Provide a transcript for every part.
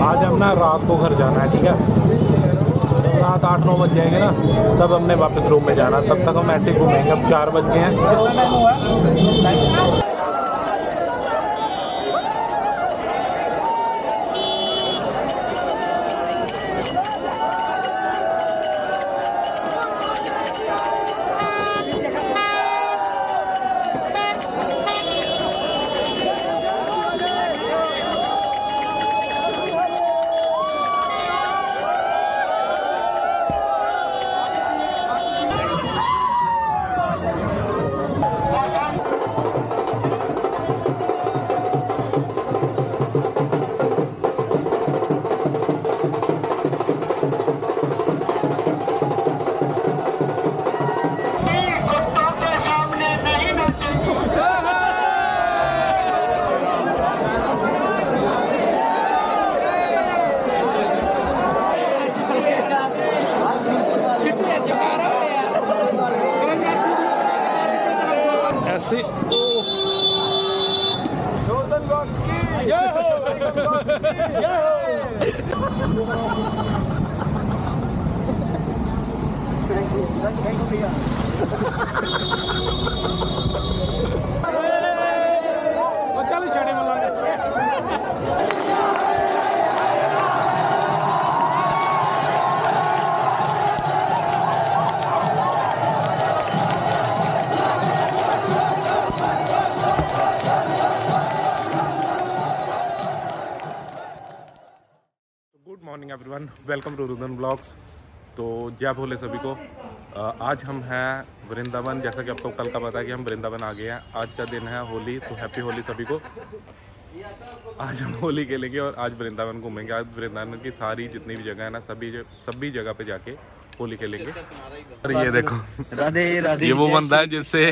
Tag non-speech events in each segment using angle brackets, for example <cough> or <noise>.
आज हम ना रात को घर जाना है, ठीक है? रात आठ, नौ बज जाएँगे ना, तब हमने वापस रूम में जाना तब तक हम ऐसे घूमेंगे। अब चार बज गए हैं। मॉर्निंग एवरीवन वेलकम टू रुदन ब्लॉग्स तो जय भोले सभी को आज हम हैं वृंदावन। जैसा कि आपको कल का पता है कि हम वृंदावन आ गए हैं। आज का दिन है होली तो हैप्पी होली सभी को। आज हम होली खेलेंगे और आज वृंदावन घूमेंगे। आज वृंदावन की सारी जितनी भी जगह है ना सभी सभी जगह पे जाके होली खेलेंगे। और ये देखो राधे राधे। ये वो बंदा है जिससे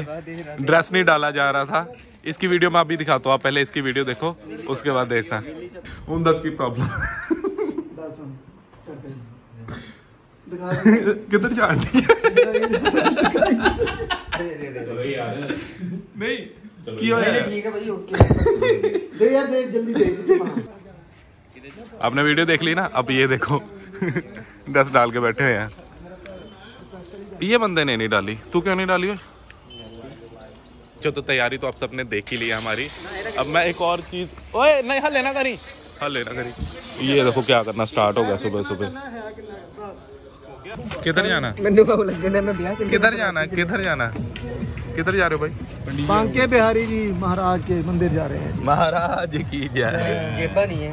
ड्रेस नहीं डाला जा रहा था। इसकी वीडियो मैं अभी दिखाता हूँ। आप पहले इसकी वीडियो देखो उसके बाद देखना। उन दस की प्रॉब्लम <laughs> किधर जा रही है? नहीं की होया है? ठीक है भाई ओके। दे यार दे जल्दी दे आपने वीडियो देख ली ना? अब ये देखो। ड्रेस डाल के बैठे हुए हैं। ये बंदे ने नहीं डाली। तू क्यों नहीं डाली? है जो तो तैयारी तो आप सबने देख ही लिया हमारी। अब मैं एक और चीज़ ओए नहीं हल लेना करी। हल लेना करी। ये देखो क्या करना स्टार्ट हो गया सुबह सुबह। किधर जाना? है? किधर जाना किधर जाना? किधर जा रहे हो भाई? बांके बिहारी जी महाराज के मंदिर जा रहे हैं। महाराज की जय। जेबा नहीं है।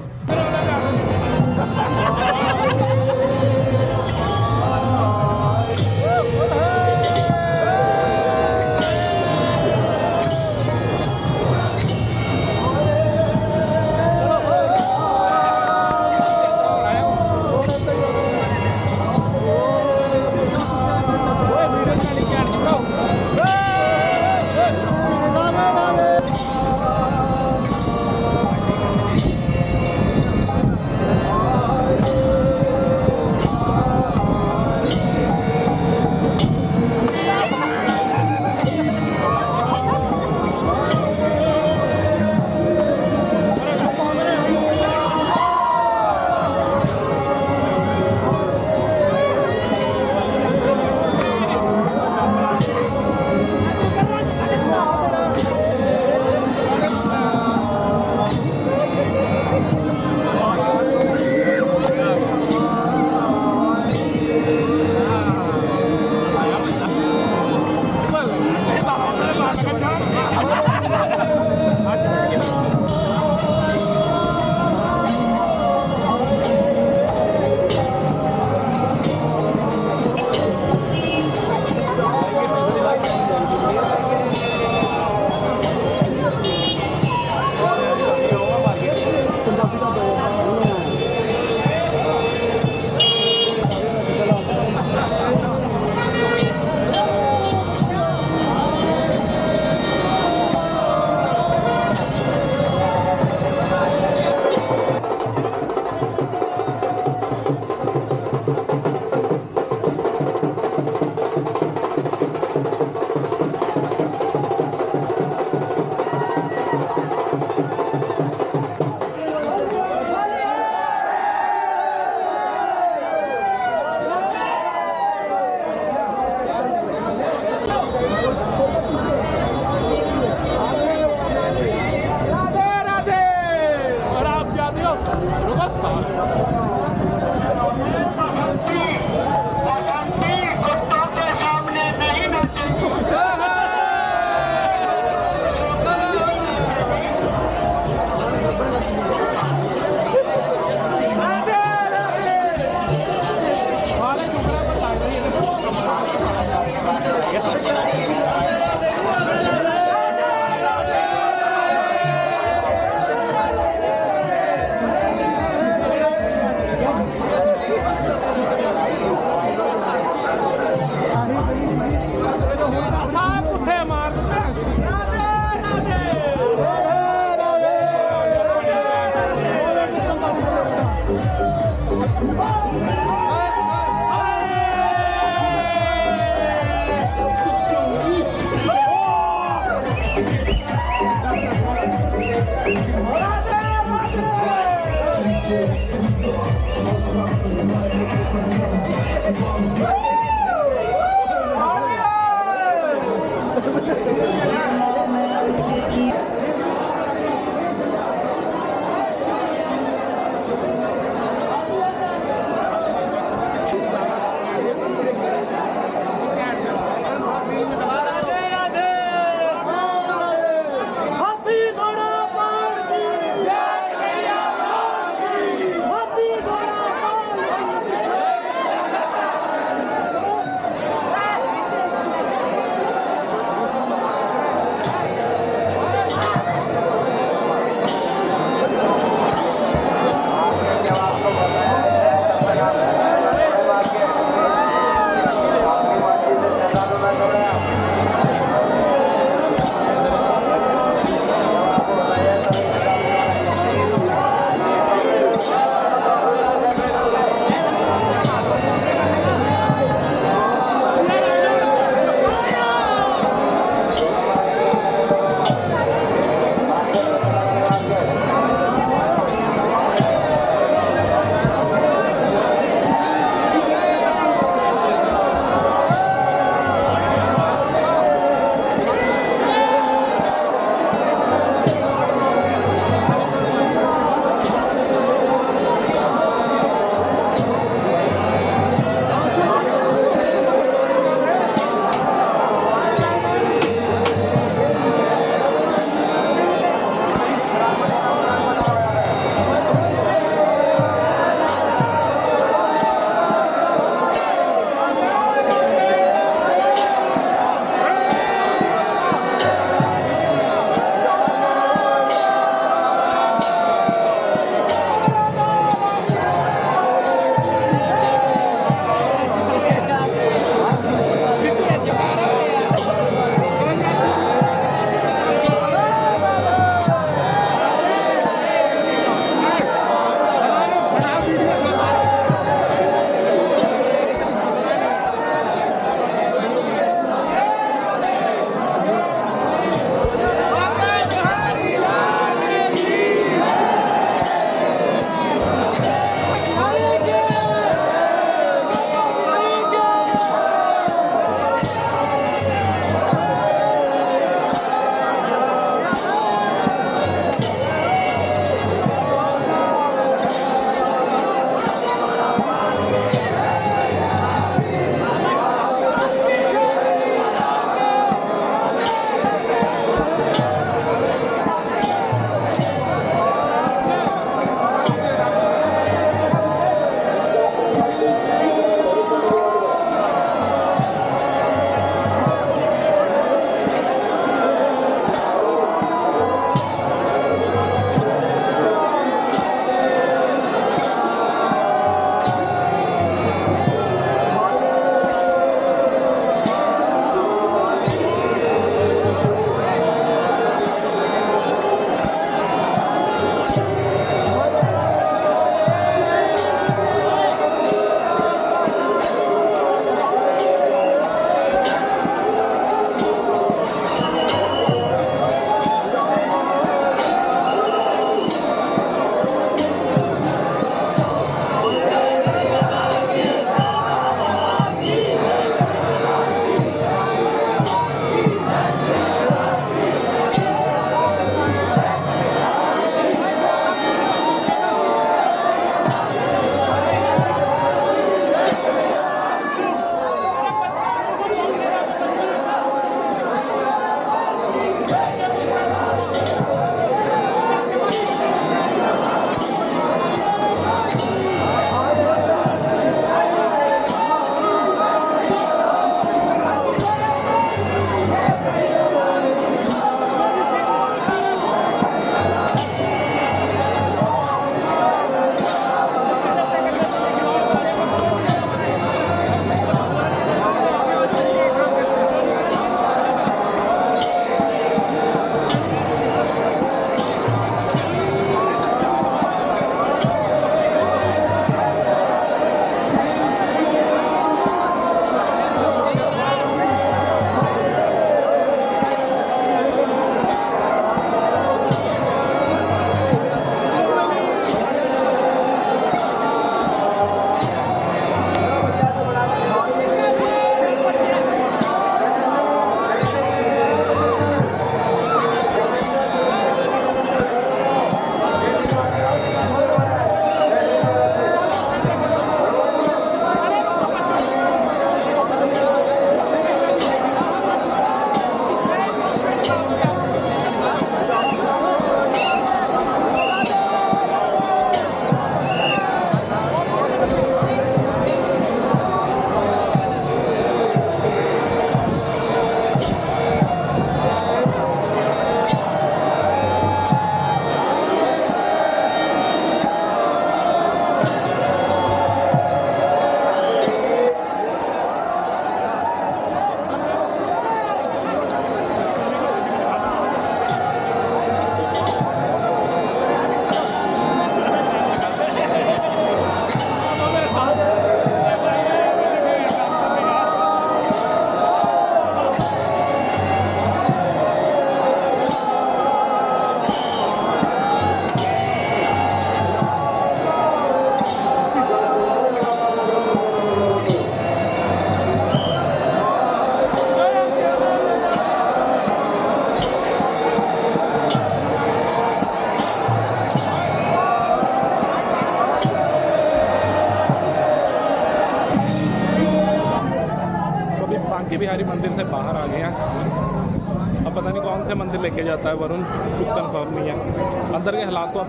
Hey!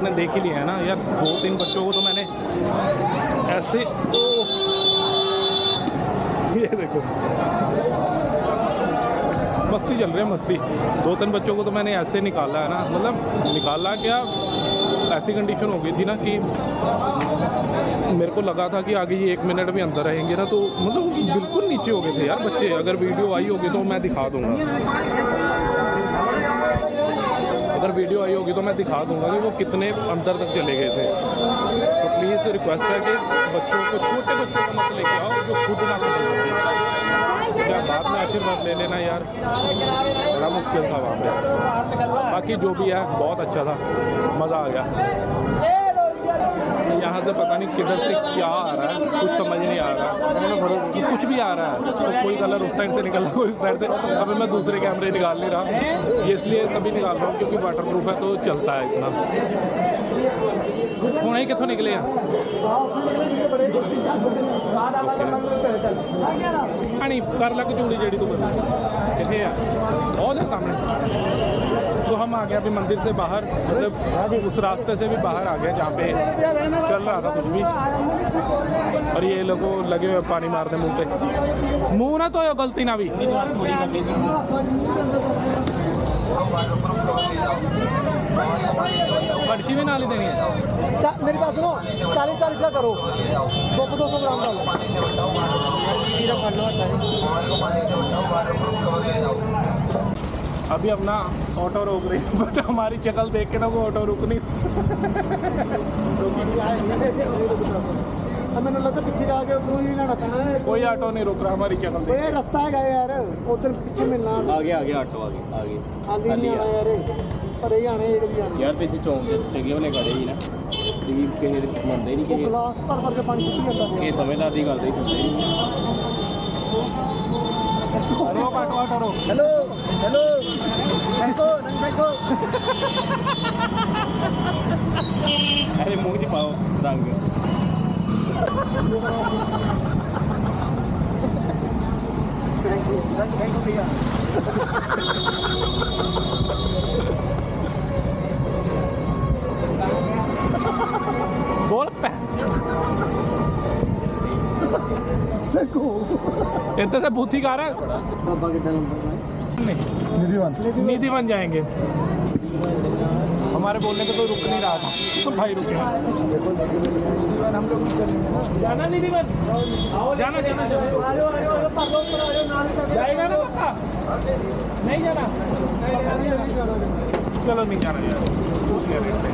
आपने देख ही लिए हैं ना? यार, दो तीन बच्चों को तो मैंने ऐसे, ओह! ये देखो। मस्ती चल रही है, मस्ती। दो तीन बच्चों को तो मैंने ऐसे निकाला है ना? मतलब निकाला क्या? ऐसी कंडीशन हो गई थी ना कि मेरे को लगा था कि आगे ये एक मिनट भी अंदर रहेंगे ना तो मतलब बिल्कुल नीचे हो गए थे यार बच्चे। अगर वीडियो आई होगी तो मैं दिखा दूँगा। अगर वीडियो आई होगी तो मैं दिखा दूँगा कि वो कितने अंदर तक चले गए थे। तो प्लीज़ रिक्वेस्ट है कि बच्चों को, छोटे बच्चों को मत लेके आओ, जो खुद ना कर बाद में आशीर्वाद ले लेना यार। बड़ा मुश्किल था वहाँ पे। बाकी जो भी है, बहुत अच्छा था। मज़ा आ गया। यहाँ से पता नहीं किधर से क्या आ रहा है, कुछ समझ नहीं आ रहा। कि कुछ भी आ रहा है तो कोई कलर उस साइड से निकल रहा कोई उस साइड से। अभी मैं दूसरे कैमरे निकाल नहीं रहा। ये इसलिए तभी निकाल रहा हूँ क्योंकि वाटर प्रूफ है तो चलता है इतना। हूँ ही कितों निकले पानी कर लग जूड़ी जी तू बता। कितने बहुत है सामने। तो हम आ गए अभी मंदिर से बाहर मतलब उस रास्ते से भी बाहर आ गए जहाँ पे चल रहा था कुछ भी। और ये लोगों लगे हुए पानी मारने मुँह पे। मुँह ना तो गलती ना भी। फर्शी भी नाली देनी है। मेरी बात सुनो, चालीस चालीस का करो। दो सौ दो सौ ग्राम डालो। अभी अपना ऑटो रोक रही है बट हमारी शक्ल देख के ना वो ऑटो रुक नहीं अब मैंने लगता पीछे जा के तू ही लेना पैना है कोई ऑटो नहीं रुक रहा हमारी शक्ल देख ओए रास्ता है यार उधर पीछे मिलना ਆਗੇ ਆਗੇ ਆਟੋ ਆਗੇ ਆਗੇ आगे नहीं आना यार पर ही आने ये भी आने ਯਾਰ ਪਿੱਛੇ ਚੌਂਕ ਦੇ ਸਟੇਗੇ ਵਾਲੇ ਖੜੇ ਸੀ ਨਾ ਤੇ ਵੀ ਕਿਸੇ ਦੇ ਮੰਨਦੇ ਨਹੀਂ वो ਕਿ गिलास भर भर के पानी पी जाता ਇਹ ਸਮਝਦਾਰ ਦੀ ਗੱਲ ਦੇ ਹੁੰਦੇ ਨਹੀਂ Hello, hello. Beko, nang beko. Ay, mong si Pao. Rangga. Beko, nang beko kaya. Bola, pera. इतने से बूथी कार है? बाबा के डाल निधि बन जाएँगे। हमारे बोलने पे तो रुक नहीं रहा था। तो भाई रुके जाना निधि बन। जाना जाना जाना। जाएगा ना पक्का नहीं जाना। चलो नहीं जाना। यार पूछ ले रहे थे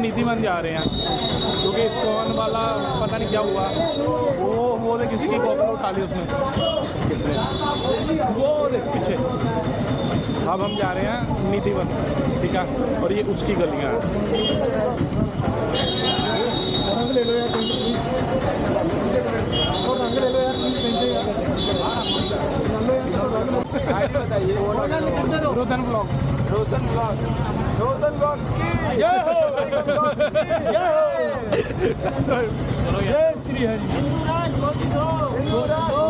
नीति बन जा रहे हैं क्योंकि स्टोन वाला पता नहीं क्या हुआ वो वो ने किसी की कॉपी उठा ली उसने वो देख पीछे जा रहे हैं नीति वन ठीक है? और ये उसकी गलियाँ हैं। Roshan blog. Roshan blog. Roshan blogs जय हो जय हो। जय श्री हरि। यहाँ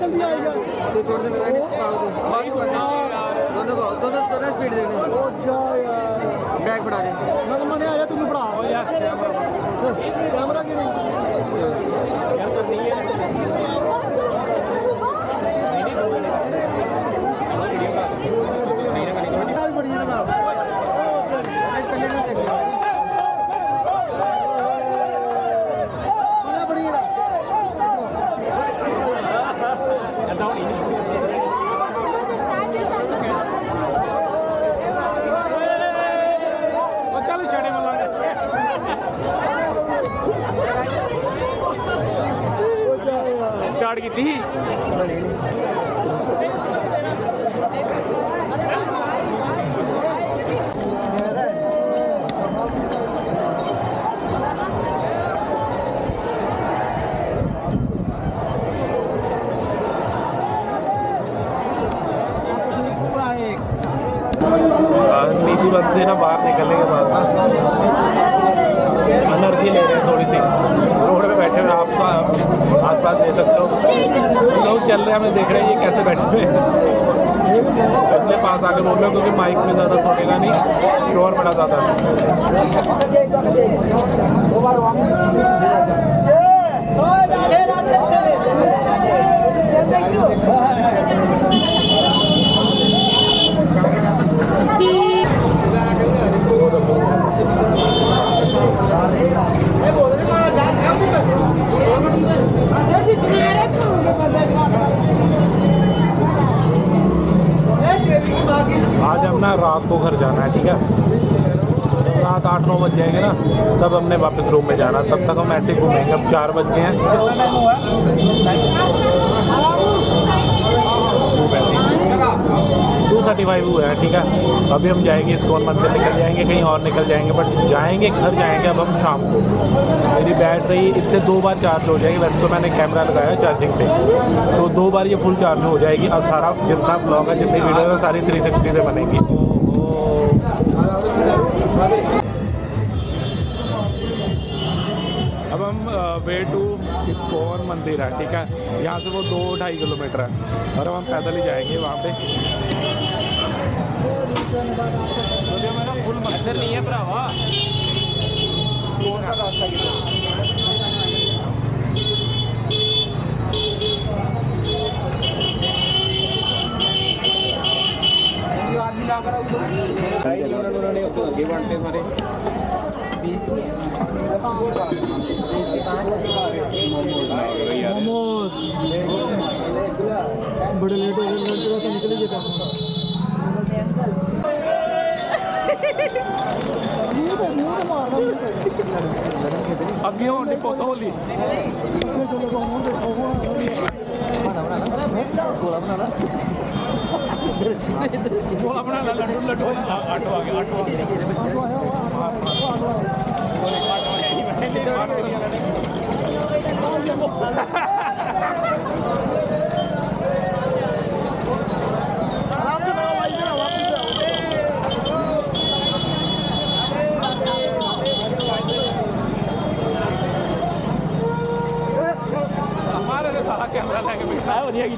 साइकिल भी आई यार तू छोड़ दे भाई भाई को दोनों दोनों दोनों स्पीड देने। ओ जा यार। बैक बढ़ा दे। मन मन आ रहा तू भी बढ़ा कैमरा कैमरा की नहीं थी नीति बंद से ना बाहर निकलने के बाद। ना चल रहे हैं, हमें देख रहे हैं ये कैसे बैठे हुए इसलिए पास आके बोल रहे हो, क्योंकि माइक में ज़्यादा छोड़ेगा नहीं, शोर बड़ा ज़्यादा आज हम ना रात को घर जाना है, ठीक है? रात आठ, नौ बज जाएँगे ना, तब हमने वापस रूम में जाना। तब तक हम ऐसे घूमेंगे। अब चार बज गए हैं। थर्टी फाइव हुआ है, ठीक है? अभी हम जाएँगे इस्कॉन मंदिर निकल जाएँगे, कहीं और निकल जाएँगे बट जाएँगे, घर जाएँगे अब हम शाम को। मेरी बैटरी इससे दो बार चार्ज हो जाएगी, वैसे तो मैंने कैमरा लगाया चार्जिंग पे। तो दो बार ये फुल चार्ज हो जाएगी, और सारा जितना ब्लॉग है, जितनी वीडियो है, सारी थ्री सिक्सटी से बनेगी। अब हम वे टू इस्कॉन मंदिर है, ठीक है? यहाँ से वो दो ढाई किलोमीटर है, और हम पैदल ही जाएँगे वहाँ पे। इधर नहीं है भरावा। का रास्ता उन्होंने आगे बढ़ते हमारे मोमोज बड़े लेट हो गए लेट तो निकल ही जाता ये तो मुँह से मारना Gioni Potoli. गोला बना ला लड्डू लड्डू आटो आ गया आटो आ गया आटो आया आटो आया आटो आया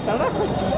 trabajo.